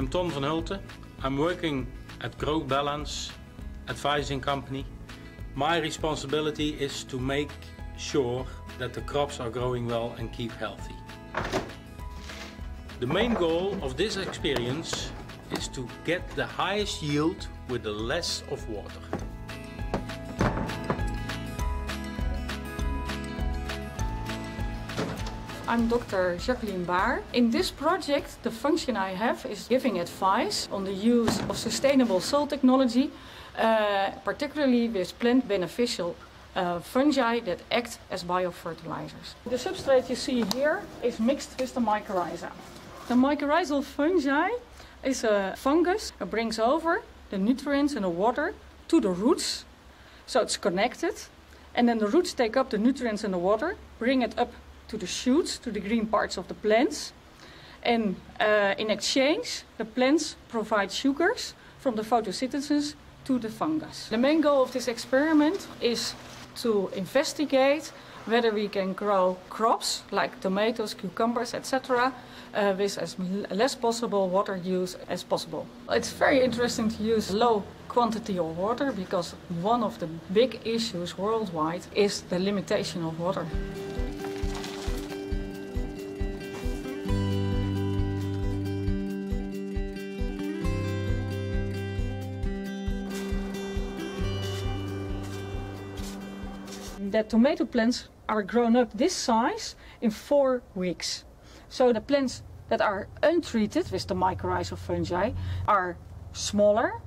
I'm Ton van Hulten. I'm working at Grow Balance Advising Company. My responsibility is to make sure that the crops are growing well and keep healthy. The main goal of this experience is to get the highest yield with the less of water. I'm Dr. Jacqueline Baar. In this project, the function I have is giving advice on the use of sustainable soil technology, uh, particularly with plant beneficial uh, fungi that act as biofertilizers. The substrate you see here is mixed with the mycorrhiza. The mycorrhizal fungi is a fungus that brings over the nutrients and the water to the roots, so it's connected, and then the roots take up the nutrients and the water, bring it up to the shoots, to the green parts of the plants. And uh, in exchange, the plants provide sugars from the photosynthesis to the fungus. The main goal of this experiment is to investigate whether we can grow crops like tomatoes, cucumbers, etc., uh, with as less possible water use as possible. It's very interesting to use low quantity of water because one of the big issues worldwide is the limitation of water. The tomato plants are grown up this size in four weeks. So the plants that are untreated with the mycorrhizal fungi are smaller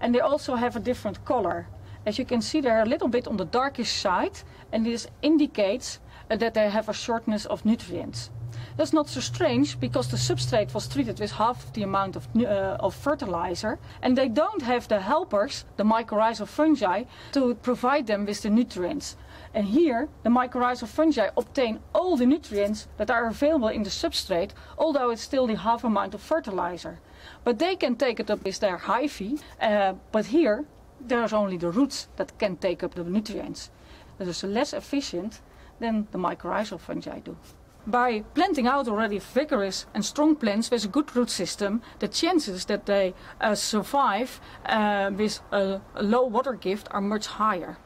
and they also have a different color. As you can see they're a little bit on the darkish side and this indicates uh, that they have a shortness of nutrients. That's not so strange because the substrate was treated with half the amount of, uh, of fertilizer and they don't have the helpers, the mycorrhizal fungi, to provide them with the nutrients. And here, the mycorrhizal fungi obtain all the nutrients that are available in the substrate, although it's still the half amount of fertilizer. But they can take it up with their hyphae, uh, but here, there's only the roots that can take up the nutrients. That is less efficient than the mycorrhizal fungi do. By planting out already vigorous and strong plants with a good root system, the chances that they uh, survive uh, with a, a low water gift are much higher.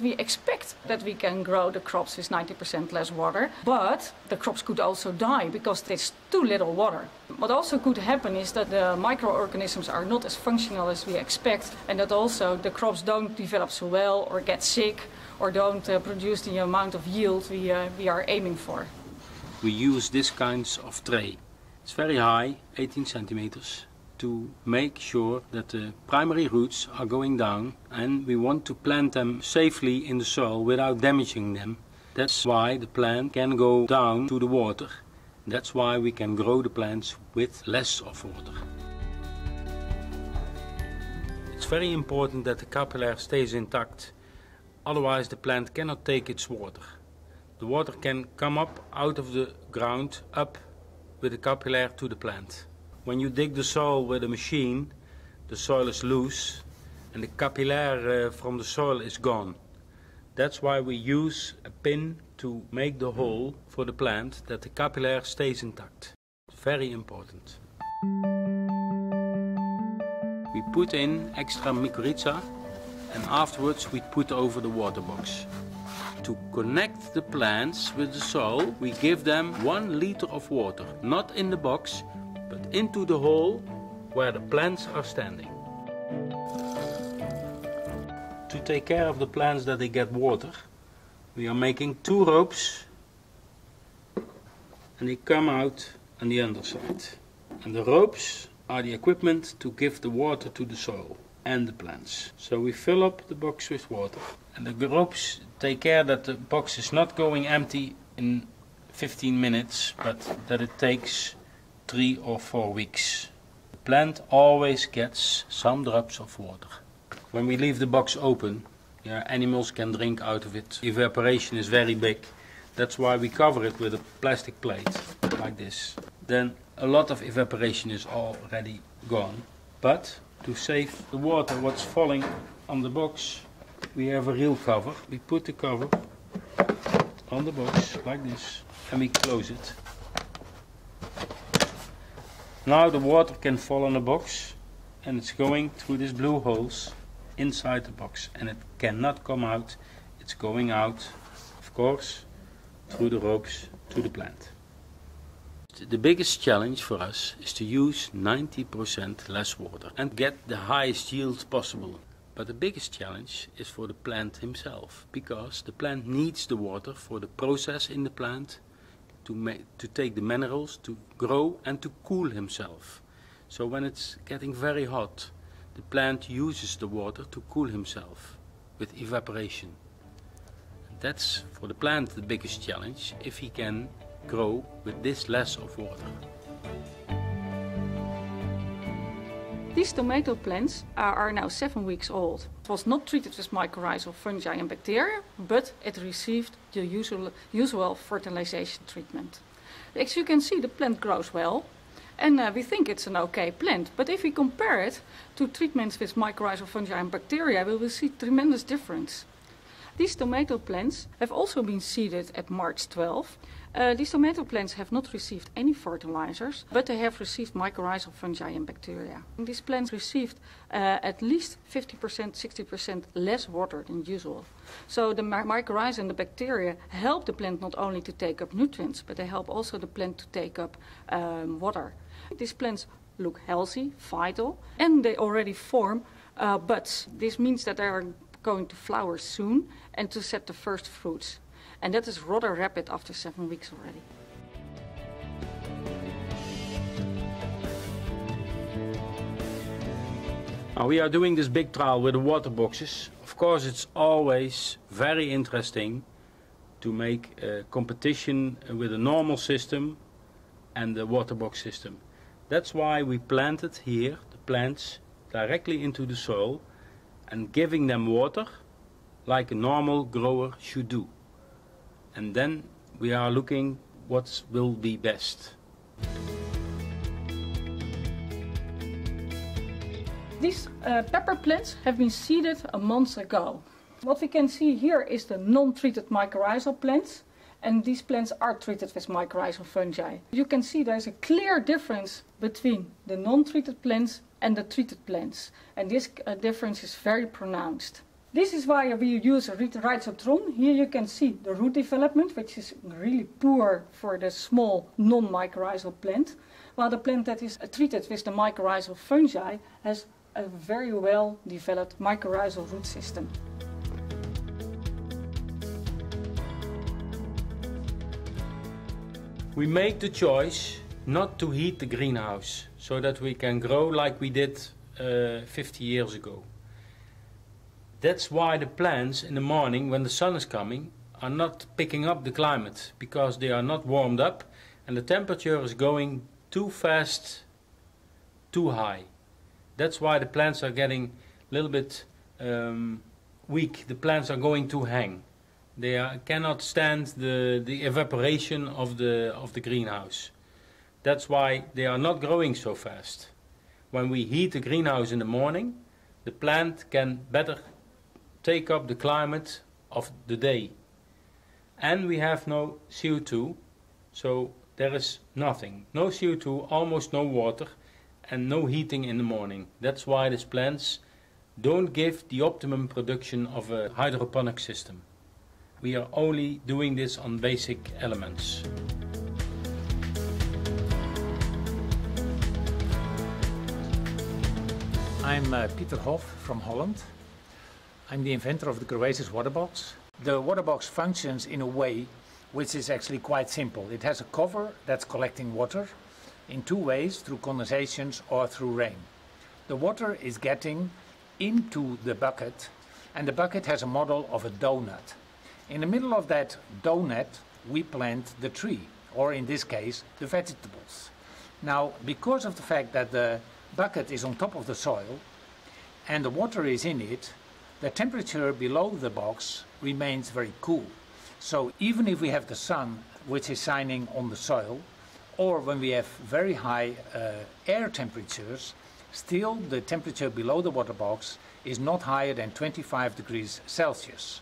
We expect that we can grow the crops with 90% less water, but the crops could also die because there's too little water. What also could happen is that the microorganisms are not as functional as we expect, and that also the crops don't develop so well or get sick or don't uh, produce the amount of yield we, uh, we are aiming for. We use this kinds of tray. It's very high, 18 centimeters, to make sure that the primary roots are going down and we want to plant them safely in the soil without damaging them. That's why the plant can go down to the water. That's why we can grow the plants with less of water. It's very important that the capillary stays intact, otherwise the plant cannot take its water. The water can come up out of the ground, up with the capillary to the plant. When you dig the soil with a machine, the soil is loose and the capillary uh, from the soil is gone. That's why we use a pin to make the hole for the plant that the capillary stays intact. Very important. We put in extra mycorrhiza and afterwards we put over the water box. To connect the plants with the soil, we give them one liter of water, not in the box, but into the hole where the plants are standing. To take care of the plants that they get water, we are making two ropes and they come out on the underside. And the ropes are the equipment to give the water to the soil and the plants. So we fill up the box with water and the ropes take care that the box is not going empty in 15 minutes but that it takes three or four weeks. The plant always gets some drops of water. When we leave the box open, yeah, animals can drink out of it. Evaporation is very big. That's why we cover it with a plastic plate, like this. Then a lot of evaporation is already gone. But to save the water what's falling on the box, we have a real cover. We put the cover on the box like this and we close it Now the water can fall on the box and it's going through these blue holes inside the box and it cannot come out. It's going out, of course, through the ropes to the plant. The biggest challenge for us is to use 90% less water and get the highest yield possible. But the biggest challenge is for the plant himself because the plant needs the water for the process in the plant to, to take the minerals, to grow and to cool himself. So when it's getting very hot, the plant uses the water to cool himself with evaporation. That's for the plant the biggest challenge if he can grow with this less of water. These tomato plants are, are, now seven weeks old. It was not treated with mycorrhizal fungi and bacteria, but it received the usual, usual fertilization treatment. As you can see, the plant grows well, and uh, we think it's an okay plant. But if we compare it to treatments with mycorrhizal fungi and bacteria, we will see tremendous difference. These tomato plants have also been seeded at March 12, uh, these tomato plants have not received any fertilizers, but they have received mycorrhizal fungi and bacteria. These plants received uh, at least 50%, 60% less water than usual. So the my mycorrhiza and the bacteria help the plant not only to take up nutrients, but they help also the plant to take up um, water. These plants look healthy, vital, and they already form uh, buds. This means that they are going to flower soon and to set the first fruits. And that is rather rapid after seven weeks already. Now we are doing this big trial with the water boxes. Of course it's always very interesting to make a competition with a normal system and the water box system. That's why we planted here the plants directly into the soil and giving them water like a normal grower should do and then we are looking what will be best. These uh, pepper plants have been seeded a month ago. What we can see here is the non-treated mycorrhizal plants and these plants are treated with mycorrhizal fungi. You can see there's a clear difference between the non-treated plants and the treated plants and this uh, difference is very pronounced. This is why we use rhizotron. Here you can see the root development, which is really poor for the small non-mycorrhizal plant, while the plant that is treated with the mycorrhizal fungi has a very well developed mycorrhizal root system. We make the choice not to heat the greenhouse so that we can grow like we did uh, 50 years ago. That's why the plants in the morning when the sun is coming are not picking up the climate because they are not warmed up and the temperature is going too fast, too high. That's why the plants are getting a little bit um, weak. The plants are going to hang. They are, cannot stand the, the evaporation of the, of the greenhouse. That's why they are not growing so fast. When we heat the greenhouse in the morning, the plant can better take up the climate of the day. And we have no CO2, so there is nothing. No CO2, almost no water, and no heating in the morning. That's why these plants don't give the optimum production of a hydroponic system. We are only doing this on basic elements. I'm uh, Pieter Hoff from Holland. I'm the inventor of the Groasis Waterboxx. The water box functions in a way which is actually quite simple. It has a cover that's collecting water in two ways, through condensations or through rain. The water is getting into the bucket and the bucket has a model of a donut. In the middle of that donut we plant the tree, or in this case the vegetables. Now because of the fact that the bucket is on top of the soil and the water is in it, the temperature below the box remains very cool. So even if we have the sun which is shining on the soil, or when we have very high uh, air temperatures, still the temperature below the water box is not higher than 25 degrees Celsius.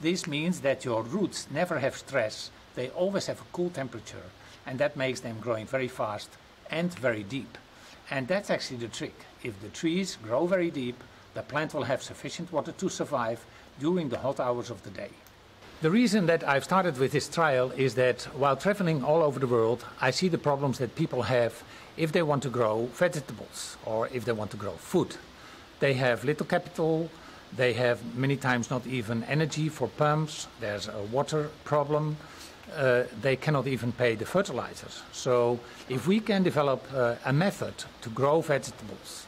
This means that your roots never have stress, they always have a cool temperature, and that makes them growing very fast and very deep. And that's actually the trick. If the trees grow very deep, the plant will have sufficient water to survive during the hot hours of the day. The reason that I've started with this trial is that while traveling all over the world, I see the problems that people have if they want to grow vegetables or if they want to grow food. They have little capital, they have many times not even energy for pumps, there's a water problem, uh, they cannot even pay the fertilizers. So if we can develop uh, a method to grow vegetables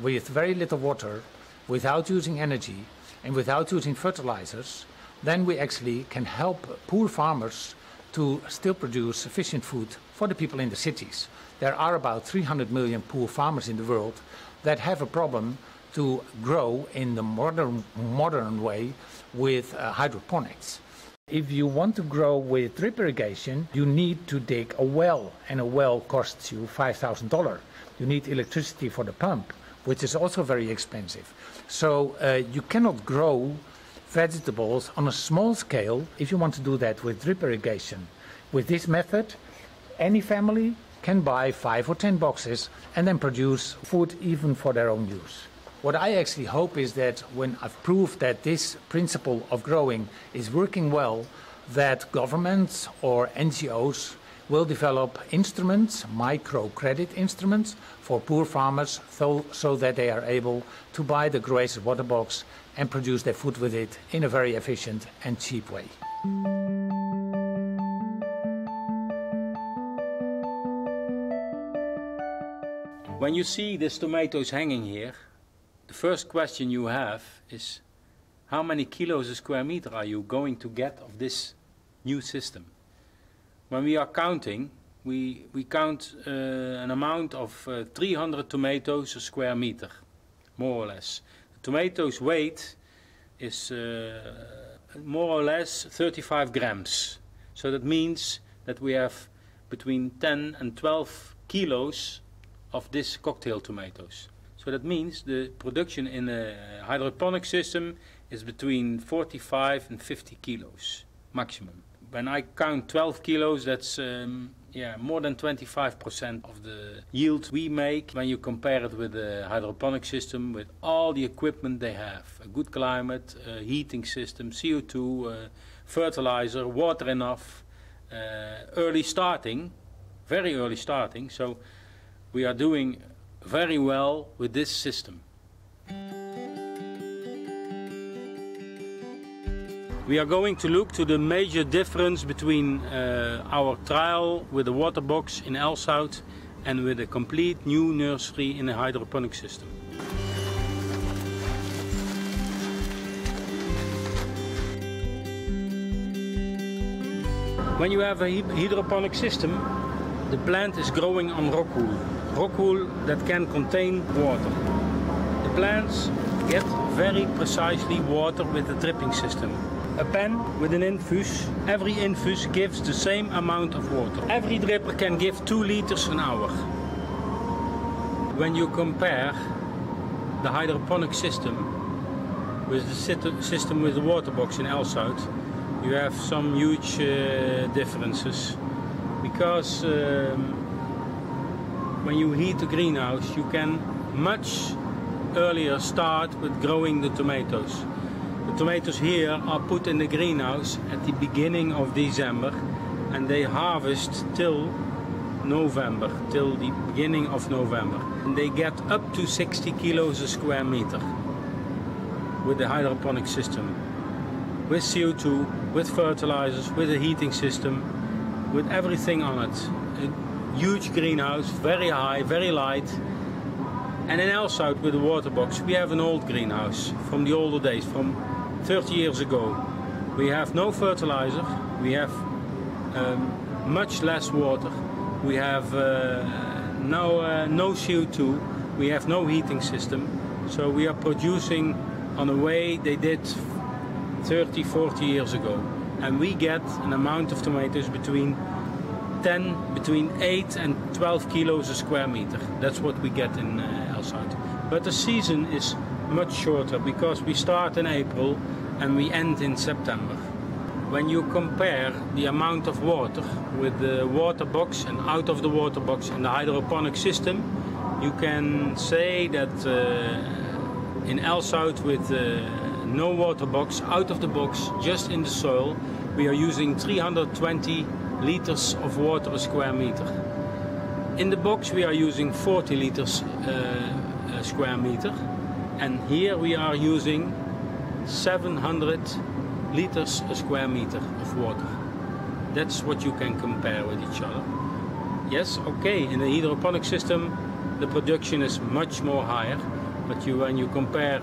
with very little water, without using energy and without using fertilizers, then we actually can help poor farmers to still produce sufficient food for the people in the cities. There are about 300 million poor farmers in the world that have a problem to grow in the modern, modern way with uh, hydroponics. If you want to grow with drip irrigation, you need to dig a well, and a well costs you $5,000. You need electricity for the pump, which is also very expensive. So uh, you cannot grow vegetables on a small scale if you want to do that with drip irrigation. With this method, any family can buy five or ten boxes and then produce food even for their own use. What I actually hope is that when I've proved that this principle of growing is working well, that governments or NGOs will develop instruments, microcredit instruments, for poor farmers so, so that they are able to buy the Groasis Waterboxx and produce their food with it in a very efficient and cheap way. When you see these tomatoes hanging here, the first question you have is how many kilos a square meter are you going to get of this new system? When we are counting, we, we count uh, an amount of uh, 300 tomatoes a square meter, more or less. The tomatoes weight is uh, more or less 35 grams. So that means that we have between 10 and 12 kilos of this cocktail tomatoes. So that means the production in a hydroponic system is between 45 and 50 kilos maximum. When I count 12 kilos, that's um, yeah more than 25% of the yield we make when you compare it with the hydroponic system with all the equipment they have. A good climate, a heating system, CO2, uh, fertilizer, water enough, uh, early starting, very early starting. So we are doing very well with this system. We are going to look to the major difference between uh, our trial with the water box in Elshout and with a complete new nursery in a hydroponic system. When you have a hydroponic system, the plant is growing on rock wool. Rock wool that can contain water. The plants get very precisely water with the dripping system. A pen with an infuse, every infuse gives the same amount of water. Every dripper can give 2 liters an hour. When you compare the hydroponic system with the system with the water box in Elshout, you have some huge uh, differences because um, when you heat the greenhouse you can much earlier start with growing the tomatoes. The tomatoes here are put in the greenhouse at the beginning of December and they harvest till November, till the beginning of November. And they get up to 60 kilos a square meter with the hydroponic system. With CO2, with fertilizers, with a heating system, with everything on it. A huge greenhouse, very high, very light. And in Elshout with the water box, we have an old greenhouse from the older days, from 30 years ago. We have no fertilizer, we have um, much less water, we have uh, no, uh, no CO2, we have no heating system. So we are producing on a way they did 30, 40 years ago and we get an amount of tomatoes between 10, between 8 and 12 kilos a square meter. That's what we get in uh, Elshout. But the season is much shorter because we start in April and we end in September. when you compare the amount of water with the water box and out of the water box and the hydroponic system, you can say that uh, in Elshout with uh, no water box, out of the box, just in the soil, we are using 320 liters of water a square meter. In the box we are using 40 liters uh, a square meter and here we are using 700 liters a square meter of water. That's what you can compare with each other. Yes, okay, in the hydroponic system the production is much more higher, but you, when you compare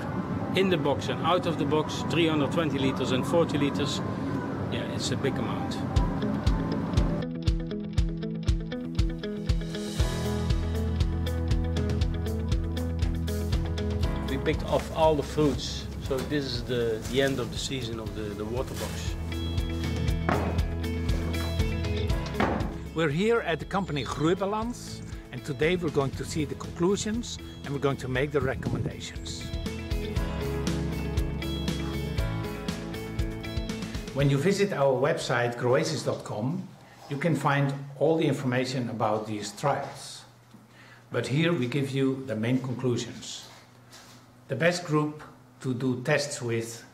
in the box and out of the box 320 liters and 40 liters, yeah, it's a big amount. Picked off all the fruits, so this is the, the end of the season of the, the water box. We're here at the company Groeibalans and today we're going to see the conclusions and we're going to make the recommendations. When you visit our website groasis.com, you can find all the information about these trials. But here we give you the main conclusions. The best group to do tests with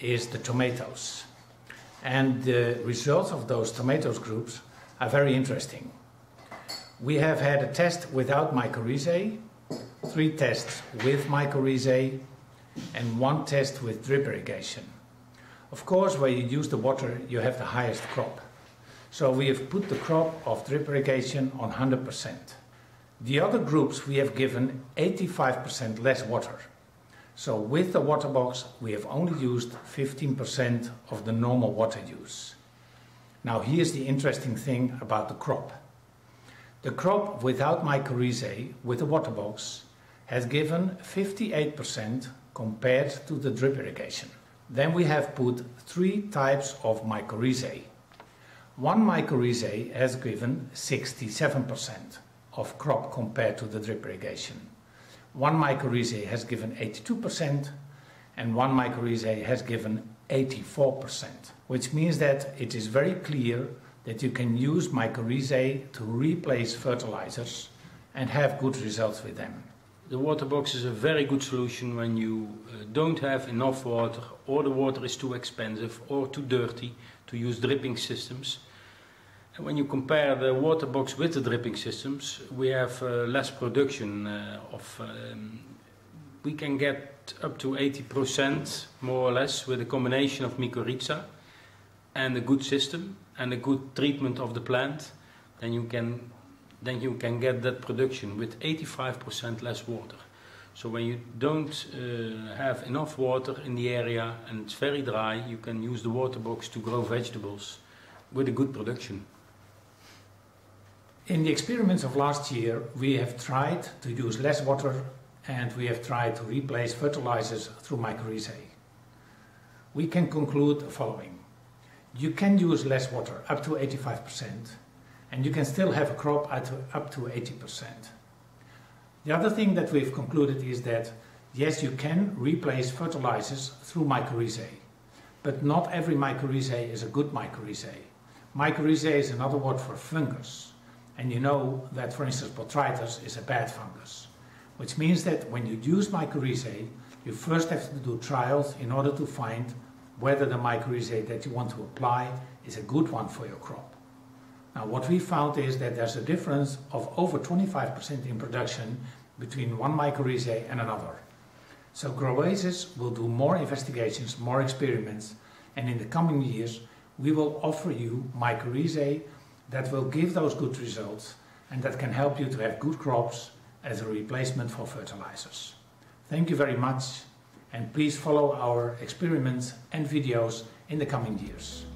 is the tomatoes. And the results of those tomatoes groups are very interesting. We have had a test without mycorrhizae, three tests with mycorrhizae, and one test with drip irrigation. Of course, where you use the water, you have the highest crop. So we have put the crop of drip irrigation on 100%. The other groups we have given 85% less water. So with the water box, we have only used 15% of the normal water use. Now here's the interesting thing about the crop. The crop without mycorrhizae with the water box has given 58% compared to the drip irrigation. Then we have put three types of mycorrhizae. One mycorrhizae has given 67% of crop compared to the drip irrigation. One mycorrhizae has given 82% and one mycorrhizae has given 84%, which means that it is very clear that you can use mycorrhizae to replace fertilizers and have good results with them. The water box is a very good solution when you uh, don't have enough water or the water is too expensive or too dirty to use dripping systems. When you compare the water box with the dripping systems, we have uh, less production uh, of um, we can get up to 80% more or less with a combination of mycorrhiza and a good system and a good treatment of the plant, then you can then you can get that production with 85% less water. So when you don't uh, have enough water in the area and it's very dry, you can use the water box to grow vegetables with a good production. In the experiments of last year, we have tried to use less water and we have tried to replace fertilizers through mycorrhizae. We can conclude the following. You can use less water, up to 85%, and you can still have a crop up to 80%. The other thing that we've concluded is that, yes, you can replace fertilizers through mycorrhizae, but not every mycorrhizae is a good mycorrhizae. Mycorrhizae is another word for fungus, and you know that, for instance, botrytis is a bad fungus, which means that when you use mycorrhizae, you first have to do trials in order to find whether the mycorrhizae that you want to apply is a good one for your crop. Now what we found is that there's a difference of over 25% in production between one mycorrhizae and another. So Groasis will do more investigations, more experiments, and in the coming years we will offer you mycorrhizae that will give those good results and that can help you to have good crops as a replacement for fertilizers. Thank you very much and please follow our experiments and videos in the coming years.